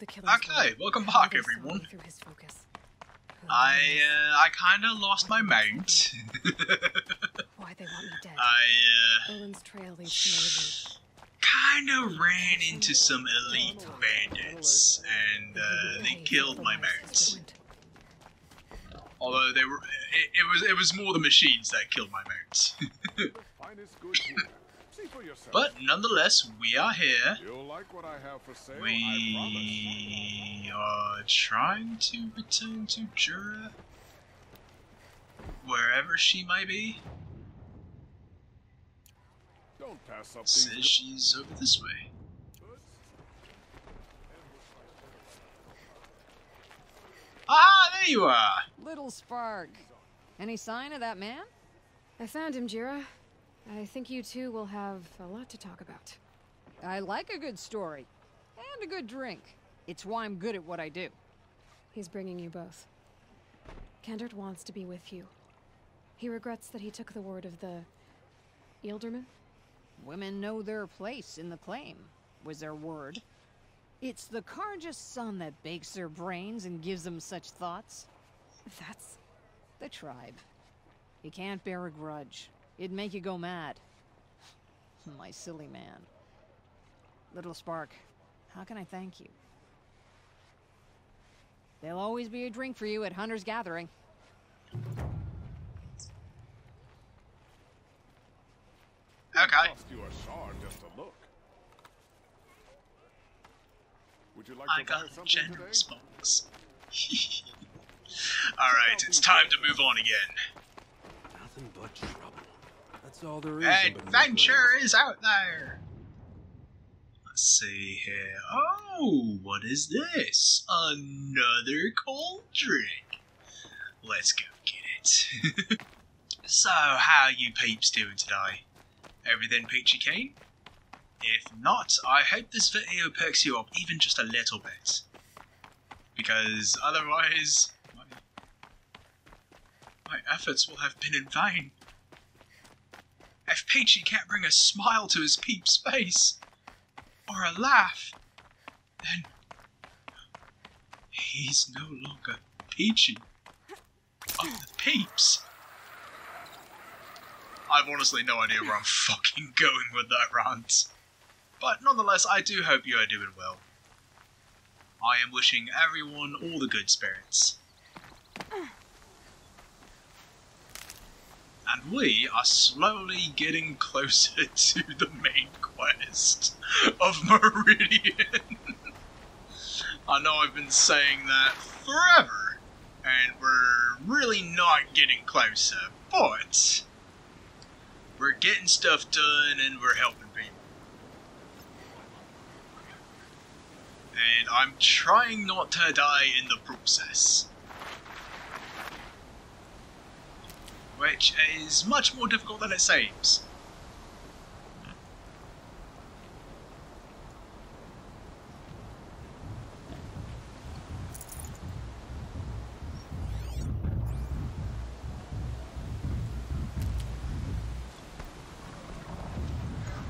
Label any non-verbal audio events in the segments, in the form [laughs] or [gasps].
Okay, welcome back, everyone. I uh, I kind of lost my mount. Why they want me dead? I uh, Olin's trail kind of ran into some elite bandits, and uh, they killed my mount. Although they were, it, it was it was more the machines that killed my [laughs] mount. But nonetheless, we are here. Like sale, we are trying to return to Jura, wherever she may be. Don't pass up Says she's over this way. Ah, there you are! Little Spark. Any sign of that man? I found him, Jira. I think you two will have a lot to talk about. I like a good story. And a good drink. It's why I'm good at what I do. He's bringing you both. Kendert wants to be with you. He regrets that he took the word of the... Ealdorman? Women know their place in the claim, was their word. It's the Carja's sun that bakes their brains and gives them such thoughts. That's... The tribe. You can't bear a grudge. It'd make you go mad. My silly man. Little Spark, how can I thank you? There'll always be a drink for you at Hunter's Gathering. Okay. You a shard just to look. Would you like I to buy got a something generous today? box. [laughs] Alright, it's time to move on again. Nothing but trouble. That's all there is. up in this Adventure is out there! Let's see here. Oh, what is this? Another cold drink. Let's go get it. [laughs] so, how are you peeps doing today? Everything peachy keen? If not, I hope this video perks you up even just a little bit. Because otherwise, my, my efforts will have been in vain. If Peachy can't bring a smile to his peep's face, or a laugh, then he's no longer Peachy of the peeps. I've honestly no idea where I'm [laughs] fucking going with that rant. But nonetheless, I do hope you are doing well. I am wishing everyone all the good spirits. And we are slowly getting closer [laughs] to the main quest of [laughs] Meridian. I know I've been saying that forever, and we're really not getting closer, but we're getting stuff done and we're helping people. And I'm trying not to die in the process. Which is much more difficult than it seems.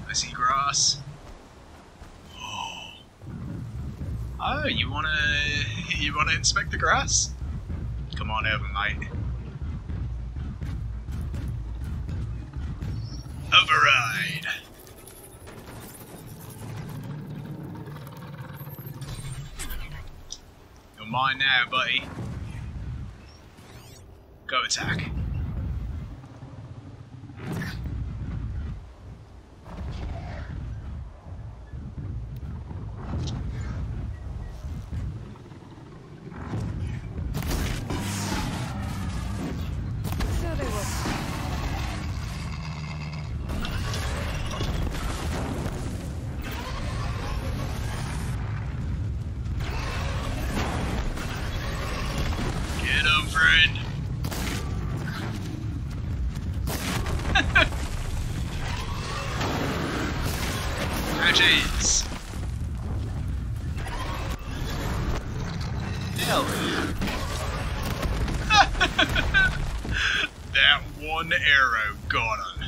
I see grass. Oh. Oh, you wanna [laughs] you wanna inspect the grass? Come on over, mate. Override. You're mine now, buddy. Go attack. Hell [laughs] that one arrow got him.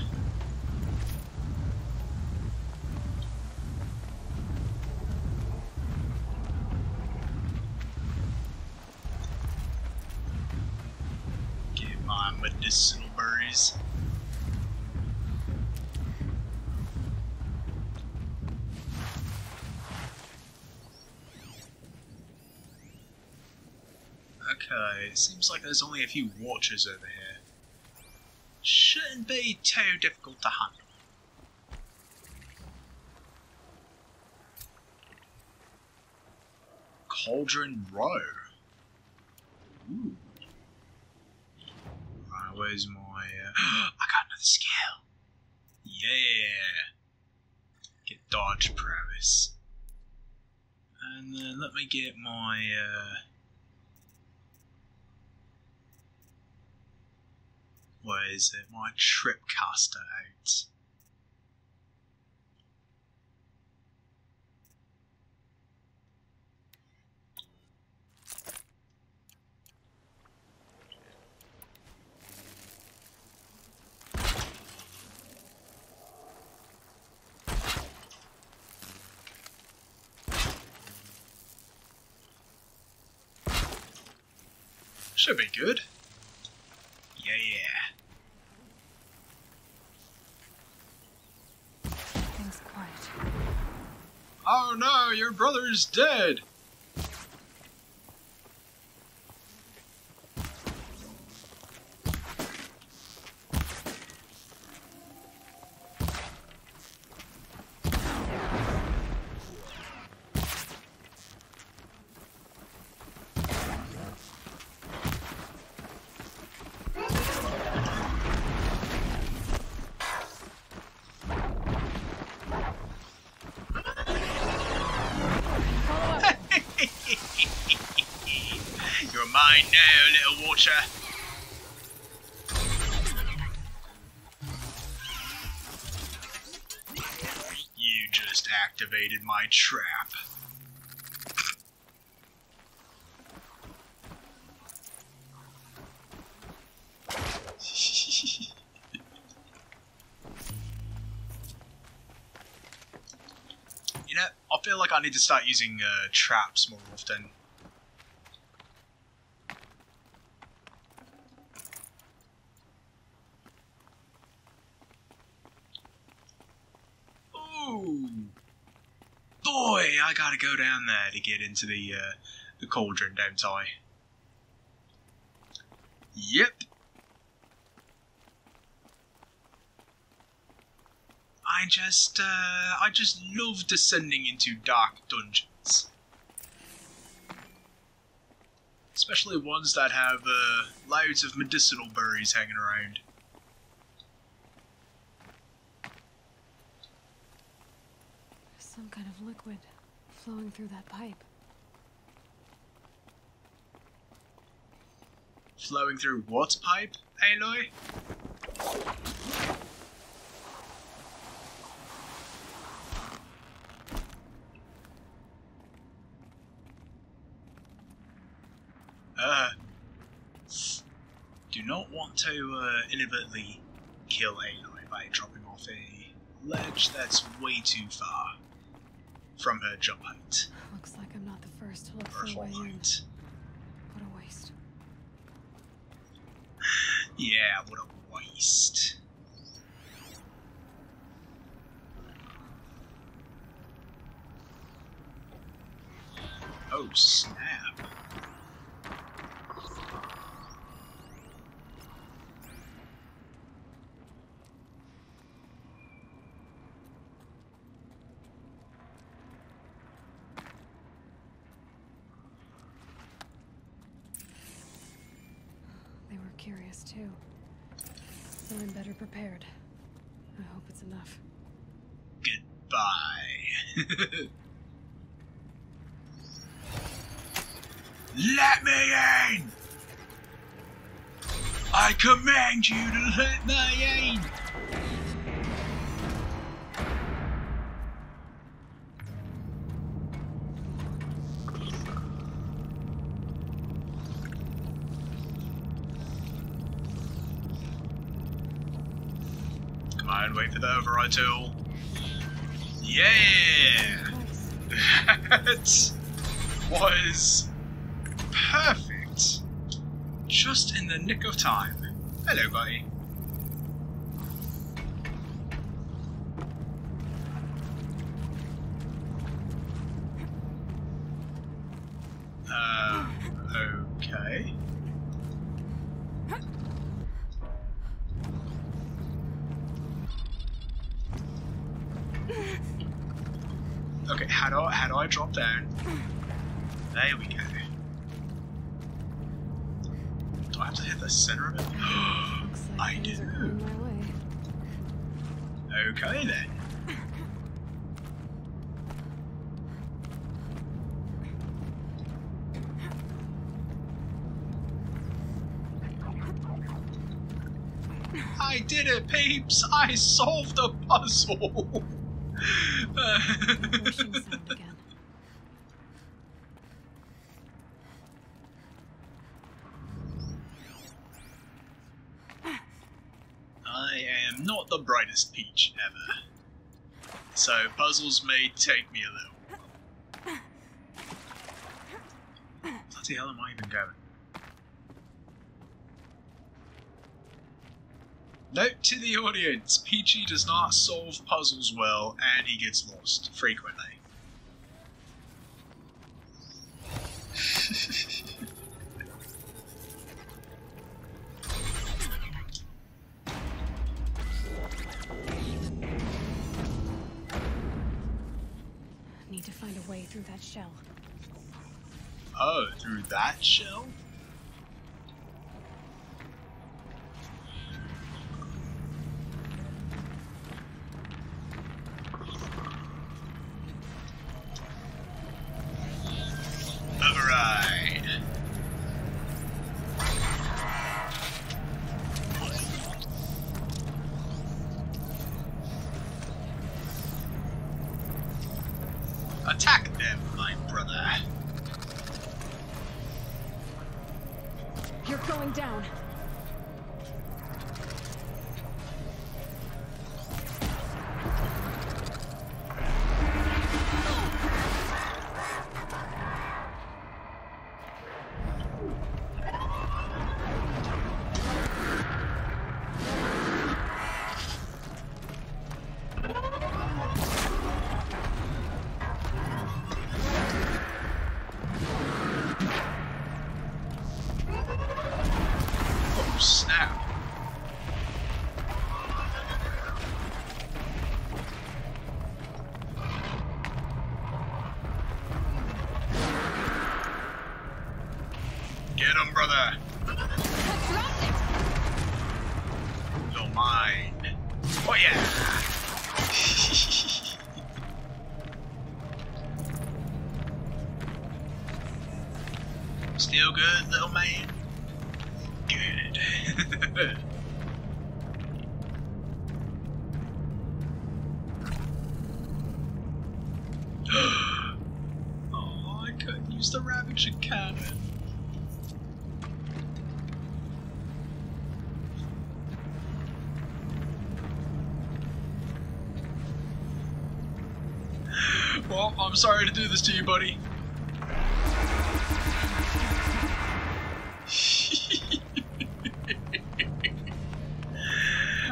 my medicinal berries. Okay, it seems like there's only a few watchers over here. Shouldn't be too difficult to handle. Cauldron RHO. Ooh. Right, where's my. Uh... [gasps] I got another skill! Yeah! Get dodge prowess. And then let me get my. Uh... It? My tripcaster out. Should be good. Yeah, yeah. Things quiet. Oh no, your brother's dead! Watcher. You just activated my trap. [laughs] you know, I feel like I need to start using uh, traps more often. Ooh. Boy, I gotta go down there to get into the uh, the cauldron, don't I? Yep. I just, uh, I just love descending into dark dungeons. Especially ones that have uh, loads of medicinal berries hanging around. Some kind of liquid flowing through that pipe. Flowing through what pipe, Aloy? Uh, do not want to uh, inadvertently kill Aloy by dropping off a ledge that's way too far from her jump height Looks like I'm not the first to look or for a way in. height. What a waste. Yeah, what a waste. Oh, snap. Curious too. So I'm better prepared. I hope it's enough. Goodbye. [laughs] let me in! I command you to let me in! The override tool. Yeah! [laughs] That was perfect. Just in the nick of time. Hello, buddy. Uh, okay. Do I, how do I drop down? There we go. Do I have to hit the center of it? [gasps] I do. are going my way. Okay then. I did it, peeps! I solved a puzzle! [laughs] I am not the brightest peach ever. So puzzles may take me a little. Bloody hell am I even going? Note to the audience, Peachy does not solve puzzles well and he gets lost frequently. Attack them, my brother. You're going down. Get him, brother. You're mine. Oh, yeah.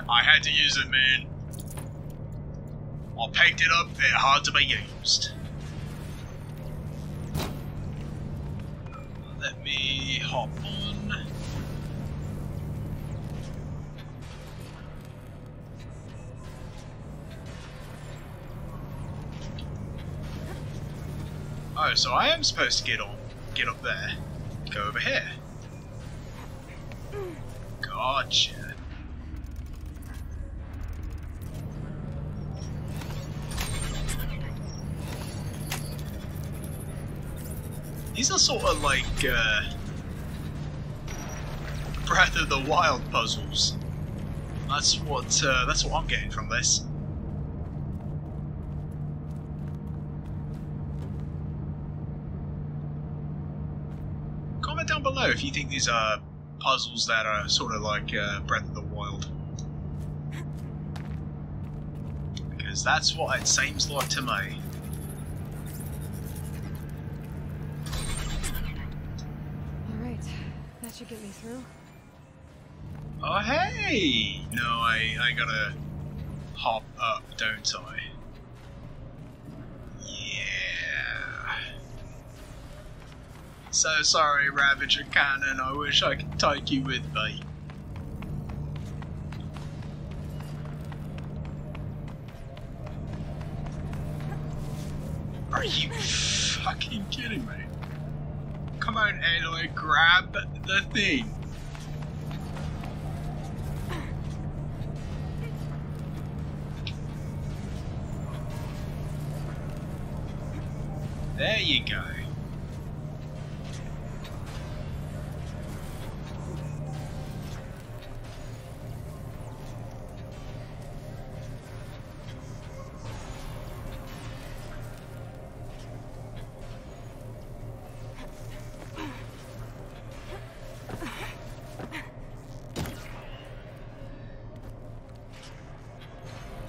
I had to use it, man. I picked it up, it hard to be used. Let me hop on. Oh, so I am supposed to get on, get up there, go over here. Gotcha. These are sort of like uh, Breath of the Wild puzzles. That's what uh, that's what I'm getting from this. Comment down below if you think these are puzzles that are sort of like uh, Breath of the Wild. Because that's what it seems like to me. Get me through. Oh hey! No, I I gotta hop up, don't I? Yeah. So sorry, Ravager Cannon. I wish I could take you with me. Are you fucking kidding me? Come on, Aloy, grab the thing. There you go.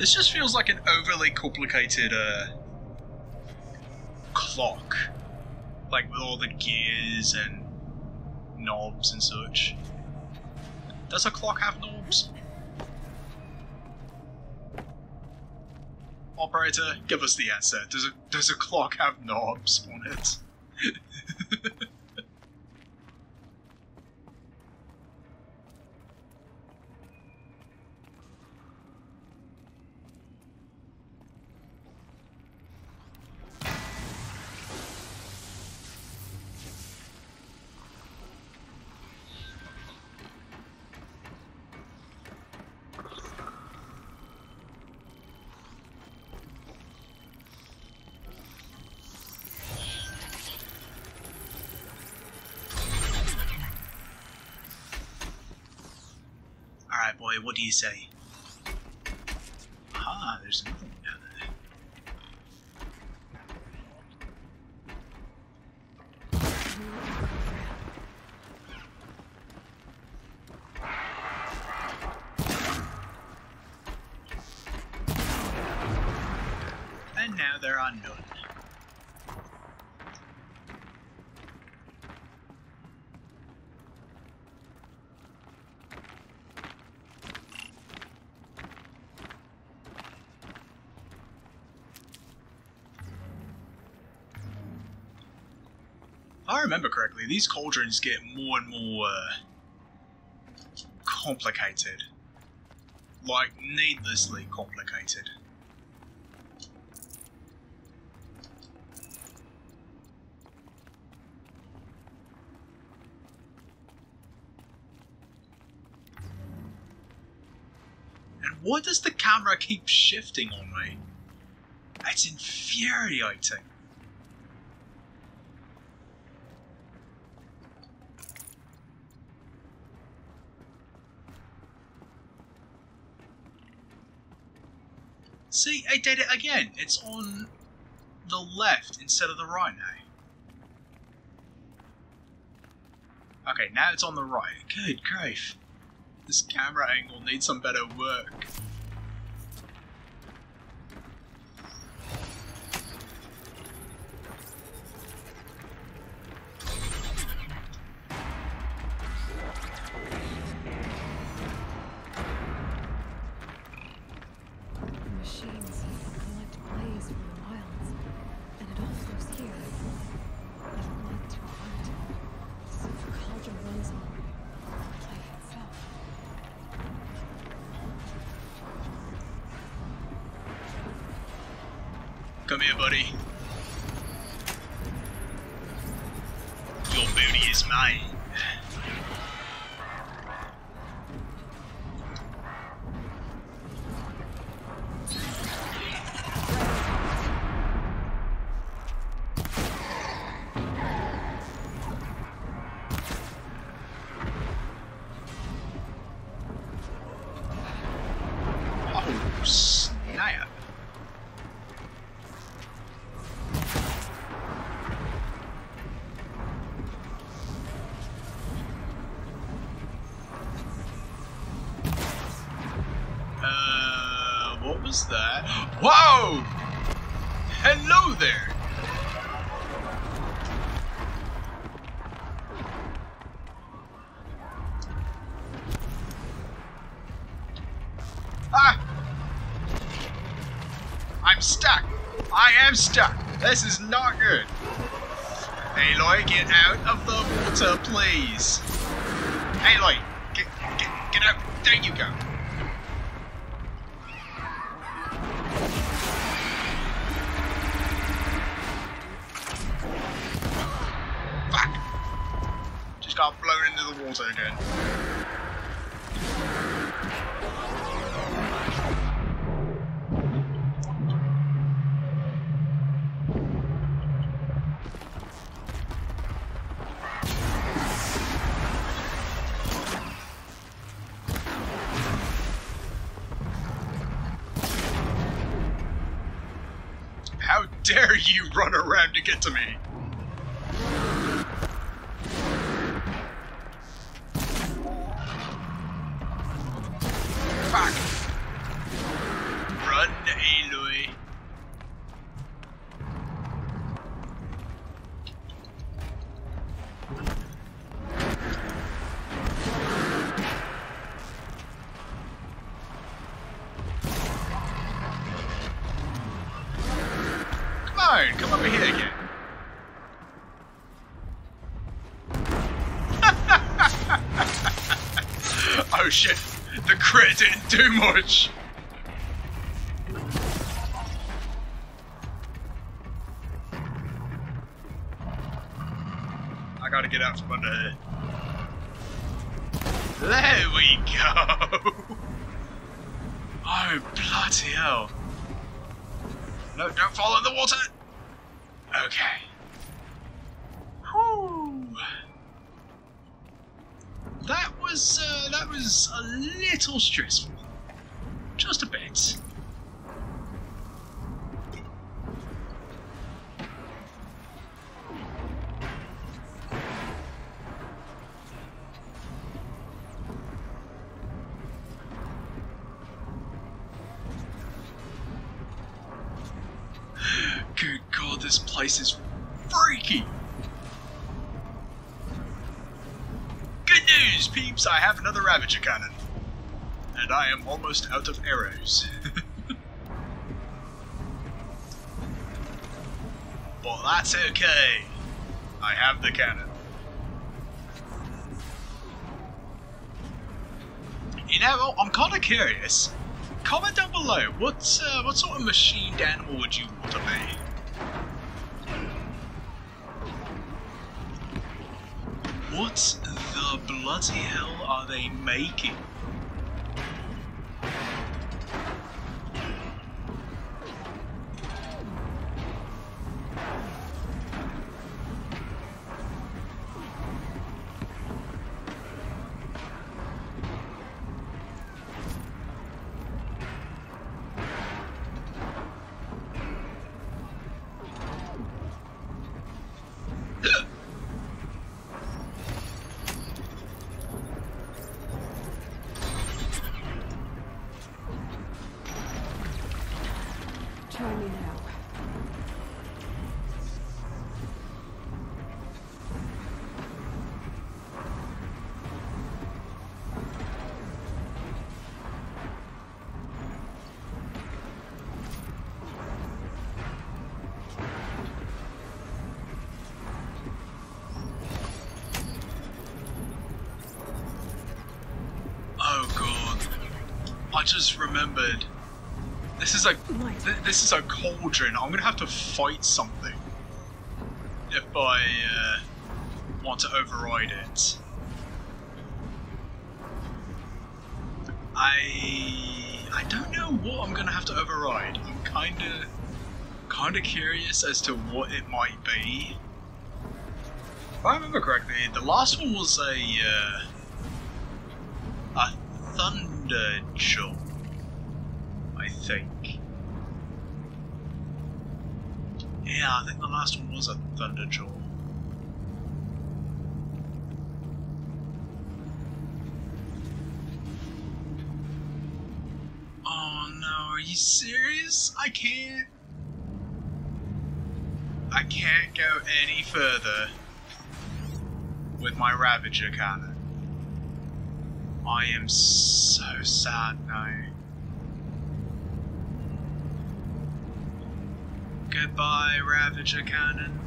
This just feels like an overly complicated uh, clock. Like with all the gears and knobs and such. Does a clock have knobs? Operator, give us the answer. Does a does a clock have knobs on it? [laughs] Alright, boy, what do you say? Ah, there's another one down there. And now there are none. If I remember correctly, these cauldrons get more and more uh, complicated. Like, needlessly complicated. And why does the camera keep shifting on me? It's infuriating. See, I did it again. It's on the left instead of the right now. Okay, now it's on the right. Good grief. This camera angle needs some better work. Whoa! Hello there! Ah! I'm stuck! I am stuck! This is not good! Aloy, get out of the water, please! Aloy, get, get, get out! There you go! Into the water again. How dare you run around to get to me? Crit much. Place is freaky. Good news, peeps! I have another Ravager cannon. And I am almost out of arrows. [laughs] but that's okay. I have the cannon. You know, I'm kind of curious. Comment down below, what, uh, what sort of machined animal would you want to be? What the bloody hell are they making? I just remembered. This is a th- this is a cauldron. I'm gonna have to fight something if I uh, want to override it. I I don't know what I'm gonna have to override. I'm kinda kinda curious as to what it might be. If I remember correctly, the last one was a uh, a thunder jolt. I think. Yeah, I think the last one was a thunder jolt. Oh no, are you serious? I can't. I can't go any further with my Ravager cannon. I am so sad now. Goodbye, Ravager Cannon.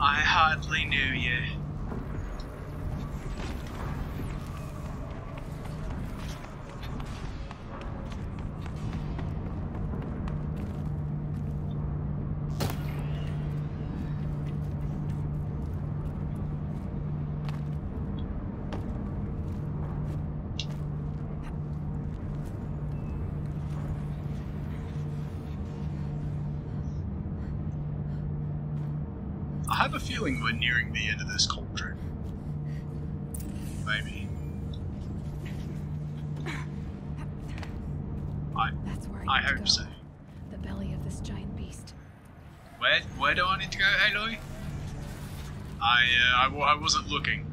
I hardly knew you. I have a feeling we're nearing the end of this cauldron. Maybe. I That's where I, I hope go. so. The belly of this giant beast. Where where do I need to go, Aloy? I uh, I, I wasn't looking.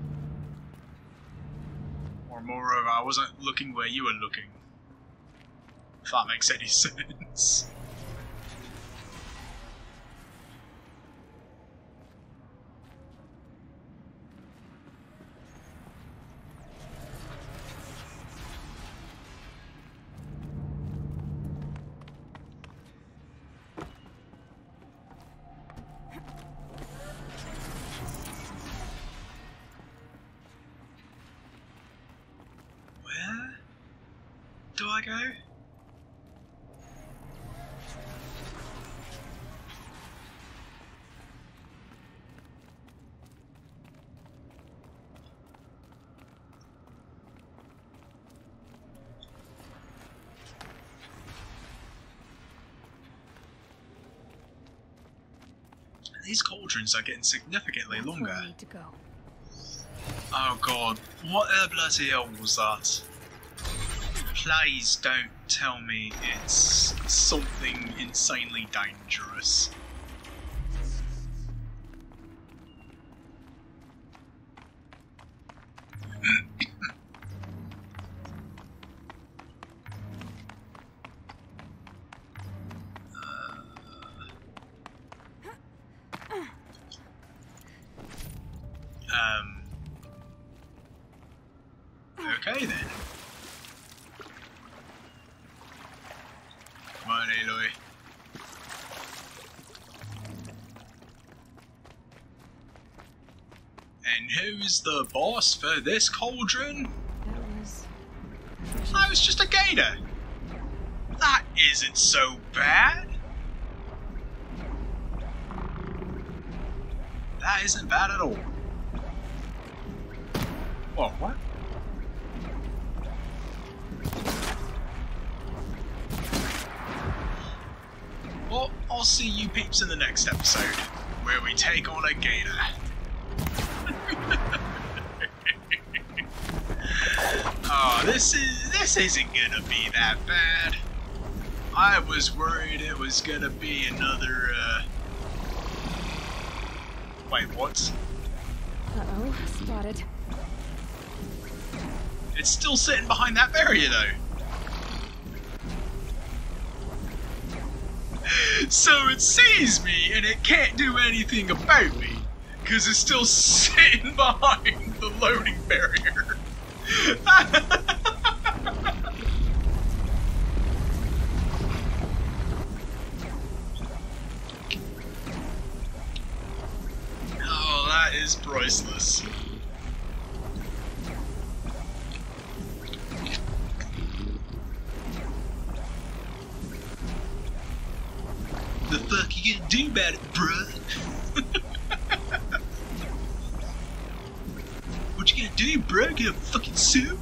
Or moreover, I wasn't looking where you were looking. If that makes any [laughs] sense. These cauldrons are getting significantly That's longer. need to go. Oh god, what the bloody hell was that? Please don't tell me it's something insanely dangerous. Come on, Aloy. And who's the boss for this cauldron? That was. I was just a gator. That isn't so bad. That isn't bad at all. Whoa, what? Well, I'll see you peeps in the next episode, where we take on a gator. oh, [laughs] this is this isn't gonna be that bad. I was worried it was gonna be another. Uh... Wait, what? Uh oh, spotted. It's still sitting behind that barrier though. So it sees me and it can't do anything about me because it's still sitting [laughs] behind the loading barrier. [laughs] oh, that is priceless. Gonna about it, bruh? [laughs] what you gonna do, bruh? Get a fucking suit?